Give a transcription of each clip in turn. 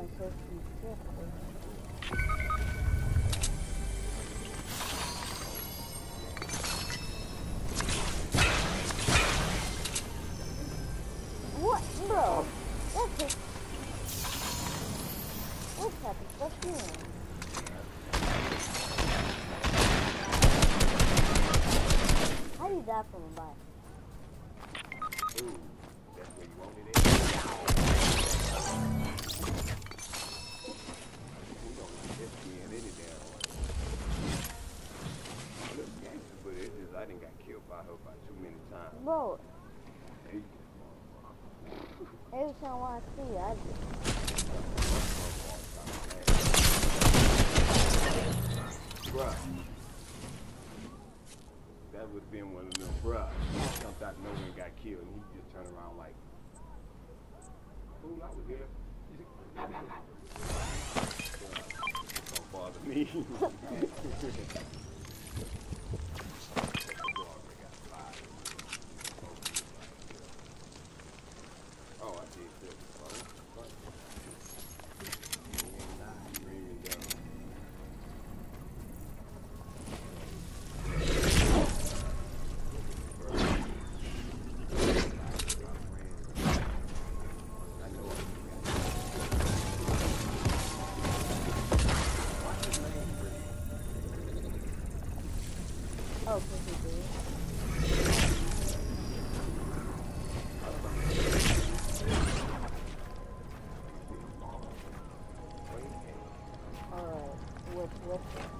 Thank you. That would have been one of them bruh. He jumped out nowhere and got killed, and he just turned around like, "Fool, I was here." Don't bother me. I'll probably do it. Alright.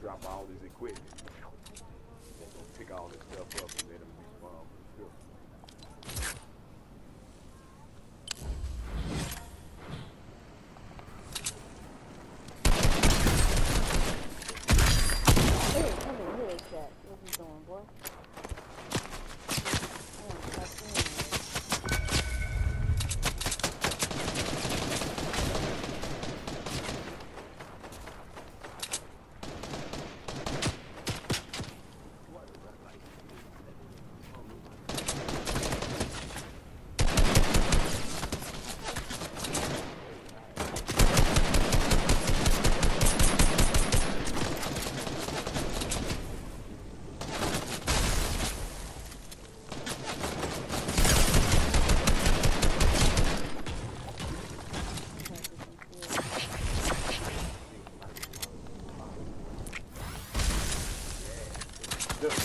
drop all this equipment. Pick all this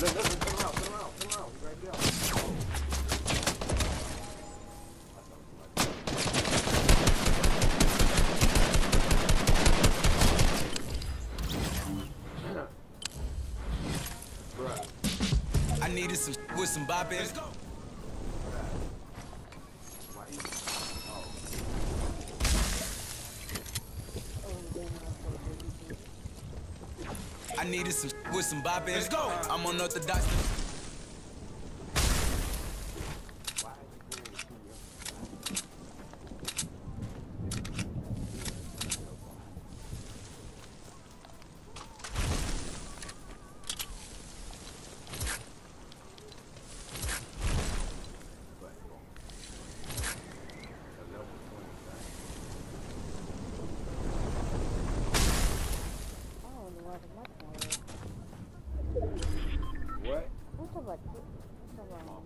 Look, look, turn around, turn around, turn around. He's right there. I needed some with some bop in. I needed some with some bop in. Let's go. I'm unorthodox.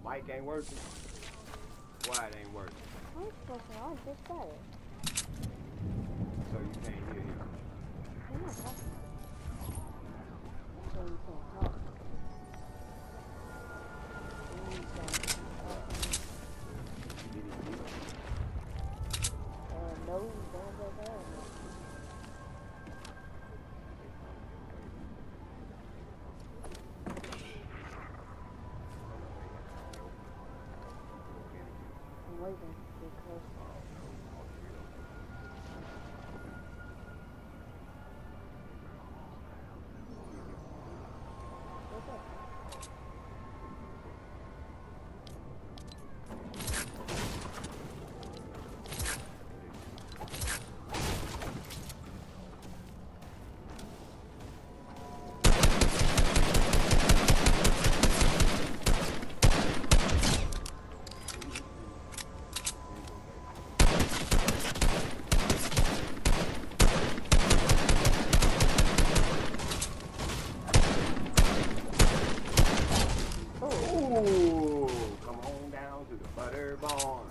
mic ain't working? Why it ain't working? I'm supposed to. I just got it. So you can't hear him? poison because ball.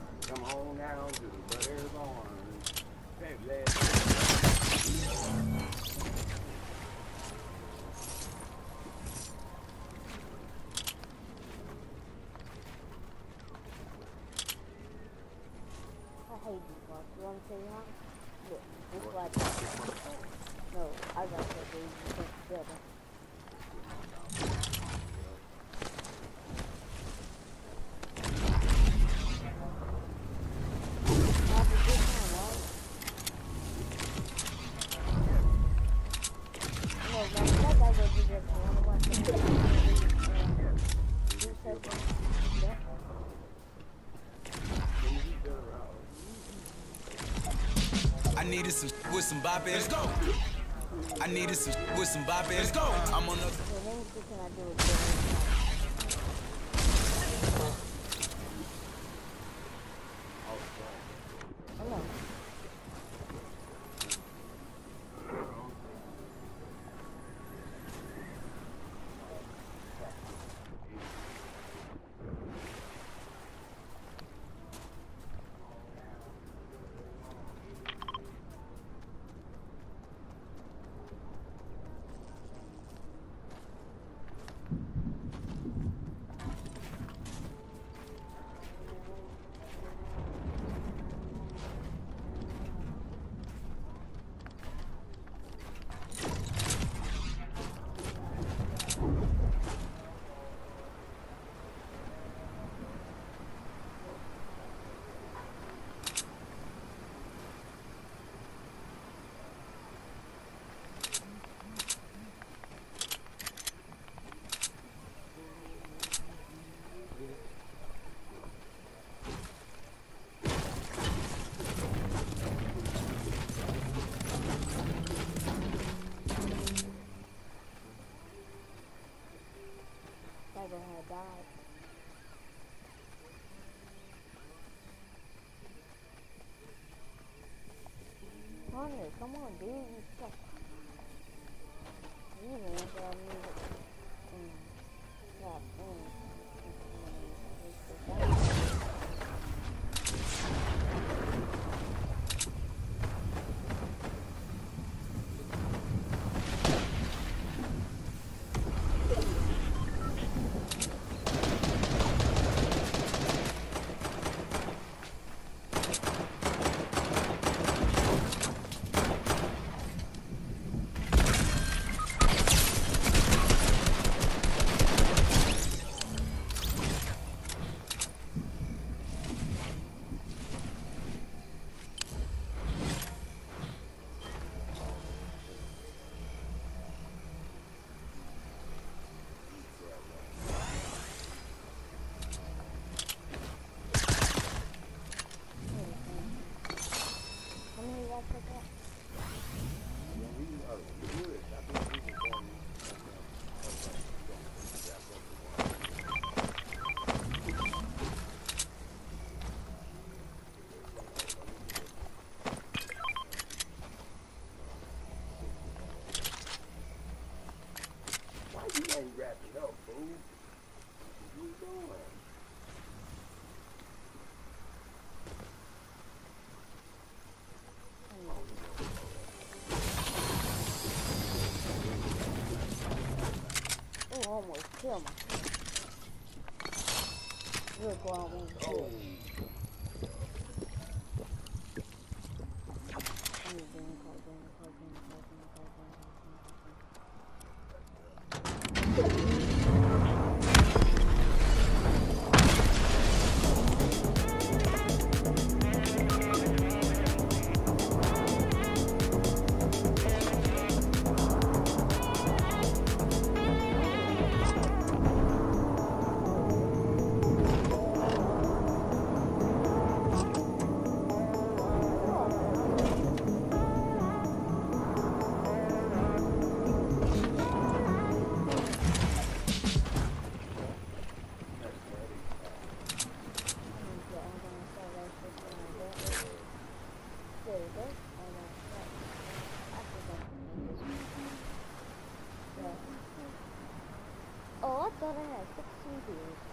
needed some with some bop in. Let's go. I needed some with some bop in. Let's go. I'm on the. out. Hunter, come on, dude, you suck. You know, but I. Mm. Yeah, mm. com algum 我係食宵夜。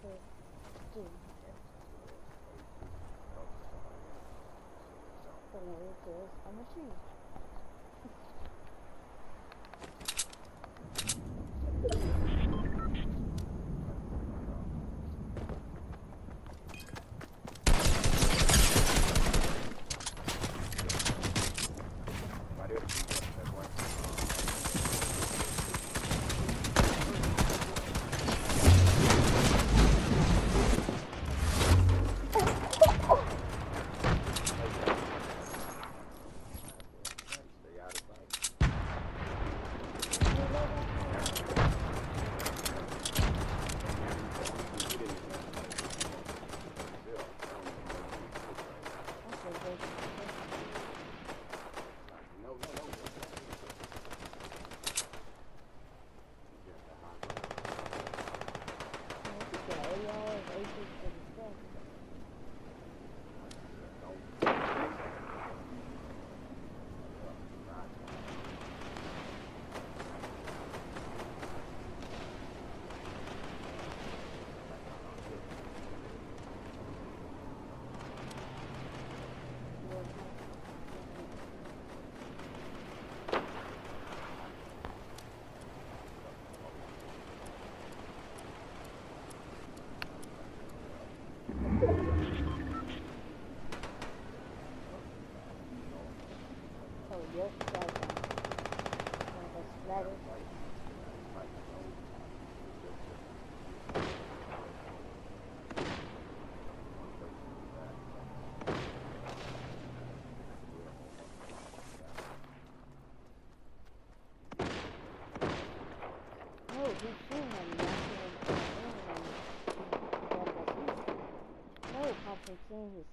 for Dude. Don't know. I'm.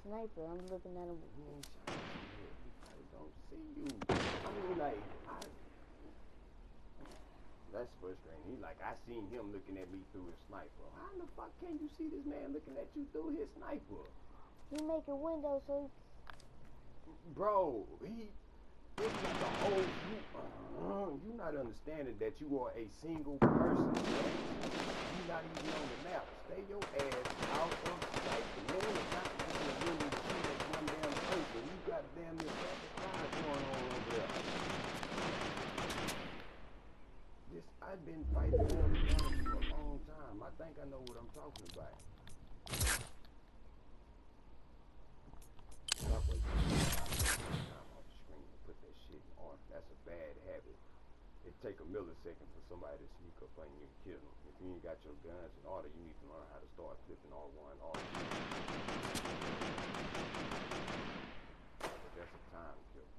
Sniper. I'm looking at him. He ain't shot you. He probably don't see you. I mean, like, I, that's frustrating. He's like, I seen him looking at me through his sniper. How the fuck can you see this man looking at you through his sniper? He make a window so Bro, he, it's like a whole, you, uh, you not understanding that you are a single person. You not even on the map. Stay your ass out of sight. The man is not going to really shoot at one damn person. You got damn near crime going on over there. This, I've been fighting for this for a long time. I think I know what I'm talking about. That's a bad habit. It take a millisecond for somebody to sneak up on you and kill them. If you ain't got your guns in order, you need to learn how to start flipping R1, R2. But that's a time killer.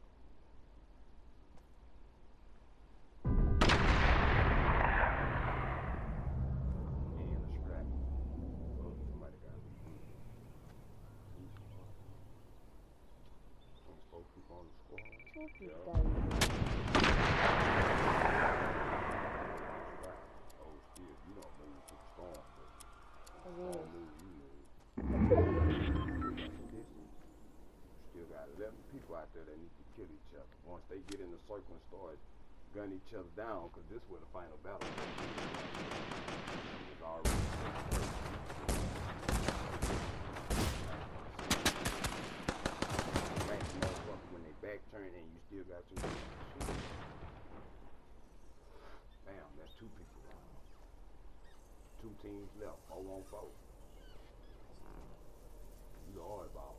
And a strap. Oh, somebody got me. There's four people on the squad. two Yeah. people got it. Oh, still, you don't move to the storm, but And storm then move, you move. Still got 11 people out there that need to kill each other. Once they get in the circle and start gunning each other. Once they get in the circle, and start gun each other down, because this is where the final battle back turn and you still got that's two people. Two teams left, four on four. You the hardball,